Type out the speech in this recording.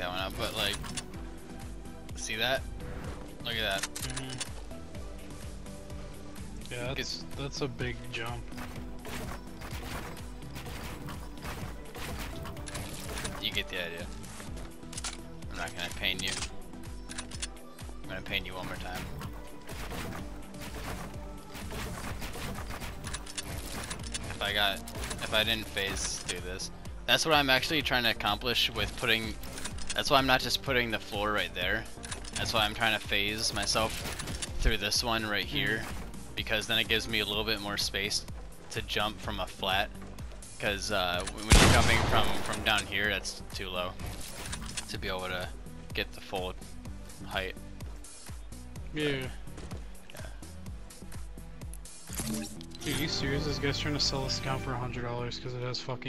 that? One up, but like, see that? Look at that. Mhm. Yeah, that's that's a big jump. You get the idea. I'm not gonna pain you. I'm gonna pain you one more time. If I got, if I didn't phase through this, that's what I'm actually trying to accomplish with putting. That's why I'm not just putting the floor right there. That's why I'm trying to phase myself through this one right here, because then it gives me a little bit more space to jump from a flat. Because uh, when you're jumping from from down here, that's too low to be able to get the full height. Yeah. Dude, you serious? This guy's trying to sell this account for a hundred dollars because it has fucking